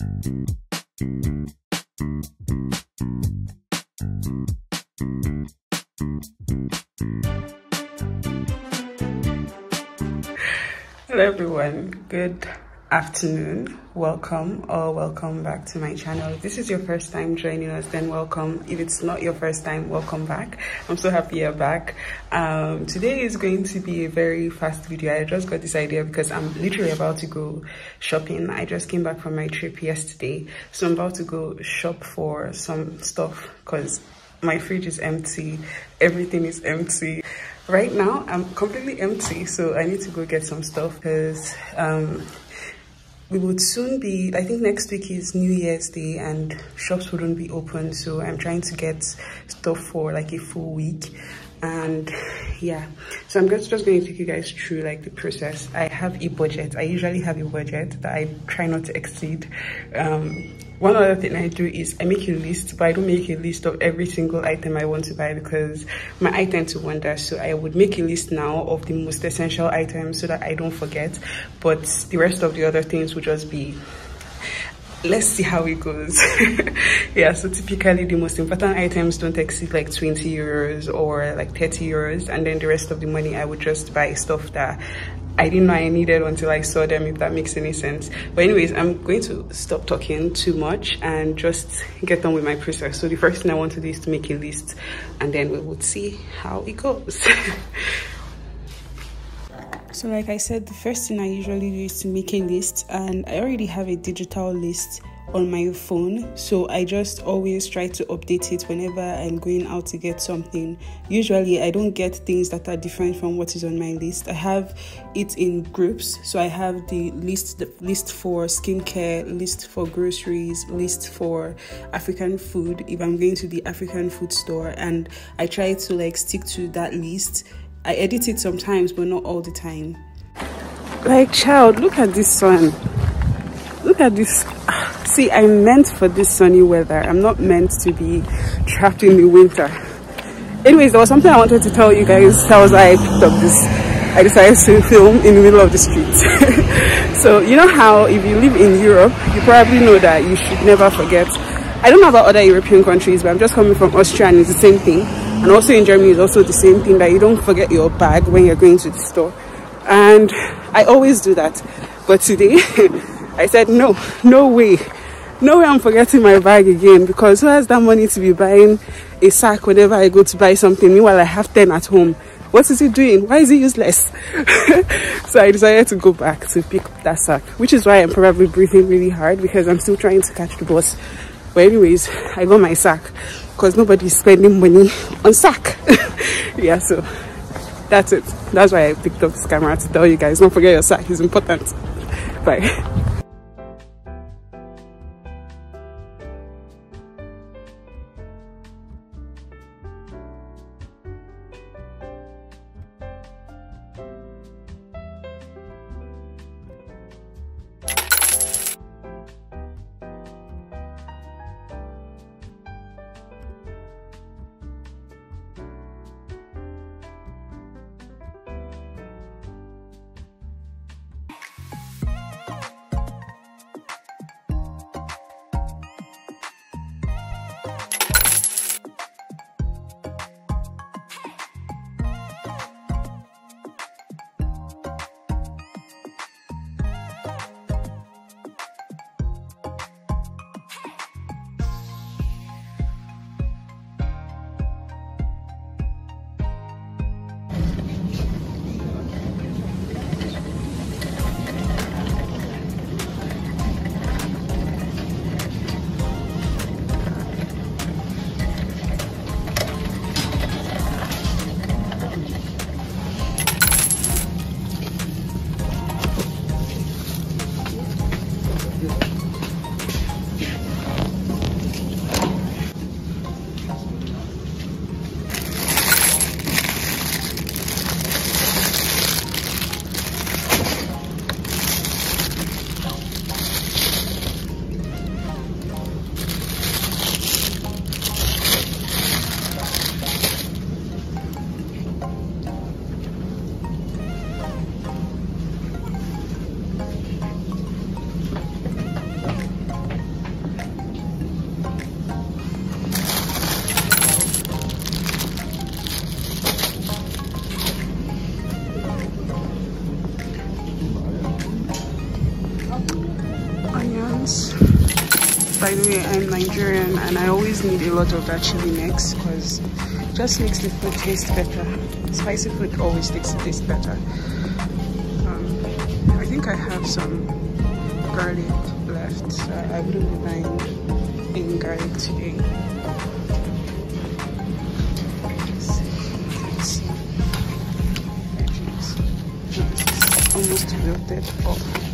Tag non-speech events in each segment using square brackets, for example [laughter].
Hello everyone, good afternoon. Welcome or welcome back to my channel. If this is your first time joining us then welcome. If it's not your first time welcome back. I'm so happy you're back. Um, today is going to be a very fast video. I just got this idea because i'm literally about to go shopping. I just came back from my trip yesterday so i'm about to go shop for some stuff because my fridge is empty. Everything is empty. Right now i'm completely empty so i need to go get some stuff because um, we would soon be i think next week is new year's day and shops wouldn't be open so i'm trying to get stuff for like a full week and yeah so i'm just, just going to take you guys through like the process i have a budget i usually have a budget that i try not to exceed um, one other thing I do is I make a list, but I don't make a list of every single item I want to buy because my I tend to wander. So I would make a list now of the most essential items so that I don't forget. But the rest of the other things would just be let's see how it goes [laughs] yeah so typically the most important items don't exceed like 20 euros or like 30 euros and then the rest of the money i would just buy stuff that I didn't know I needed until I saw them, if that makes any sense. But anyways, I'm going to stop talking too much and just get on with my process. So the first thing I want to do is to make a list and then we will see how it goes. [laughs] so like I said, the first thing I usually do is to make a list and I already have a digital list on my phone. So i just always try to update it whenever i'm going out to get something. Usually i don't get things that are different from what is on my list. I have it in groups. So i have the list the list for skincare list for groceries list for african food if i'm going to the african food store. And i try to like stick to that list i edit it sometimes but not all the time like child look at this one look at this See, I'm meant for this sunny weather. I'm not meant to be trapped in the winter. Anyways, there was something I wanted to tell you guys. That was why I picked up this. I decided to film in the middle of the street. [laughs] so, you know how if you live in Europe, you probably know that you should never forget. I don't know about other European countries, but I'm just coming from Austria and it's the same thing. And also in Germany, it's also the same thing that you don't forget your bag when you're going to the store. And I always do that. But today, [laughs] I said, no, no way. No way I'm forgetting my bag again because who has that money to be buying a sack whenever I go to buy something? Meanwhile I have 10 at home. What is he doing? Why is he useless? [laughs] So I decided to go back to pick that sack which is why I'm probably breathing really hard because I'm still trying to catch the bus but anyways I got my sack because nobody's spending money on sack. [laughs] Yeah so that's it. That's why I picked up this camera to tell you guys don't forget your sack it's important. Bye i'm nigerian and i always need a lot of that chili mix because it just makes the food taste better. Spicy food always makes it taste better. Um, i think i have some garlic left. So i wouldn't be buying any garlic today. Almost wilted off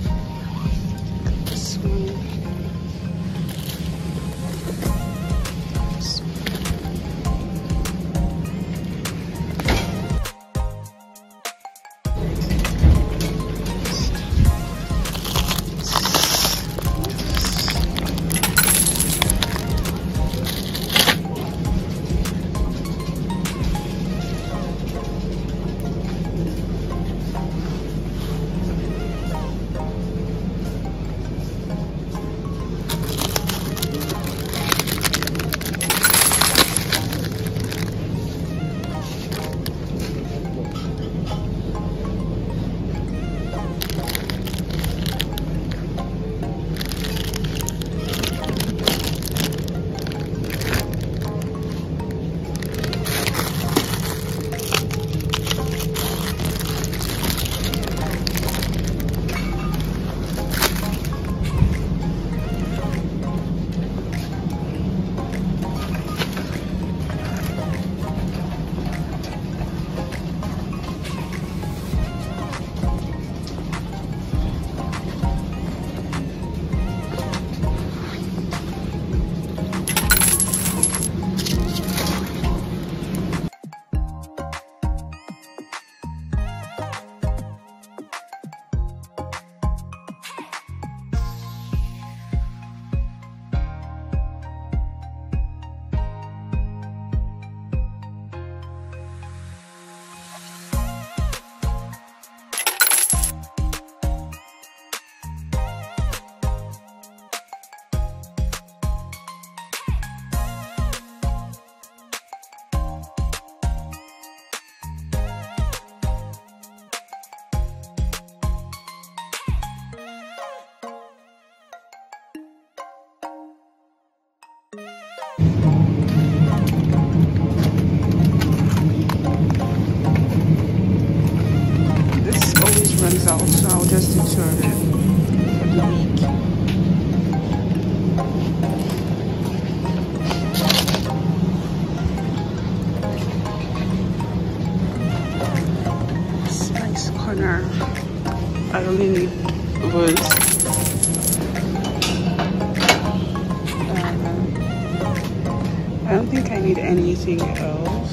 anything else.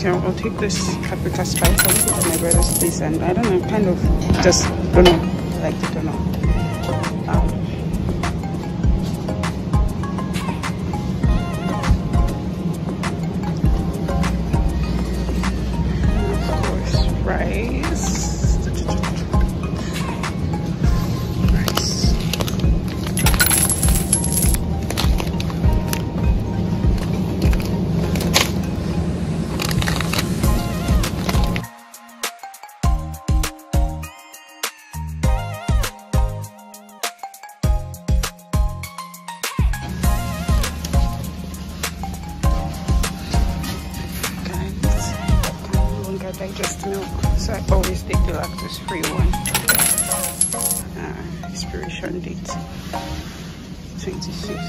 So I'll take this paprika spice. I'll put it in my brother's place and I don't know, kind of just don't know, like it digest I just. So I always take the lactose free one. Uh, expiration date twenty six.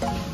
Thank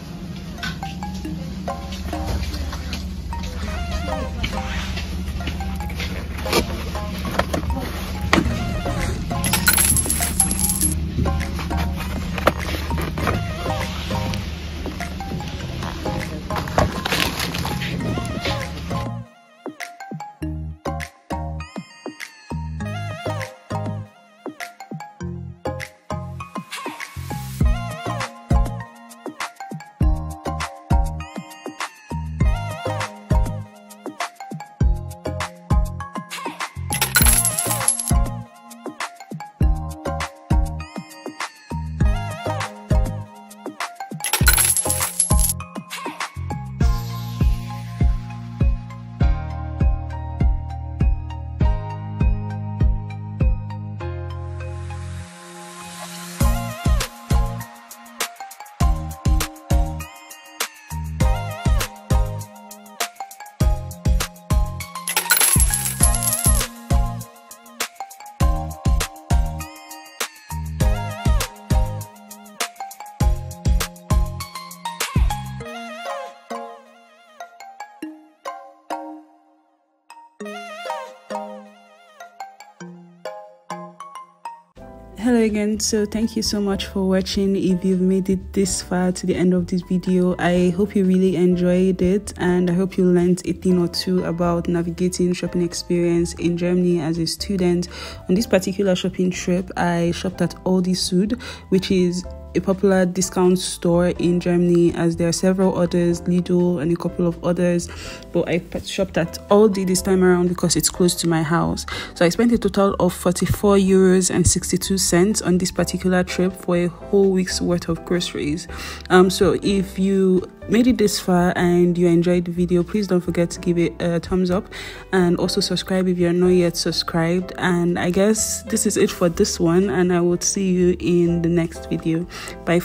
again. So thank you so much for watching. If you've made it this far to the end of this video i hope you really enjoyed it and i hope you learned a thing or two about navigating shopping experience in germany as a student. On this particular shopping trip i shopped at aldi Süd which is a popular discount store in Germany, as there are several others, Lidl and a couple of others. But I shopped at Aldi this time around because it's close to my house. So I spent a total of 44 euros and 62 cents on this particular trip for a whole week's worth of groceries. Um, so if you made it this far and you enjoyed the video please don't forget to give it a thumbs up and also subscribe if you're not yet subscribed. And i guess this is it for this one and i will see you in the next video. Bye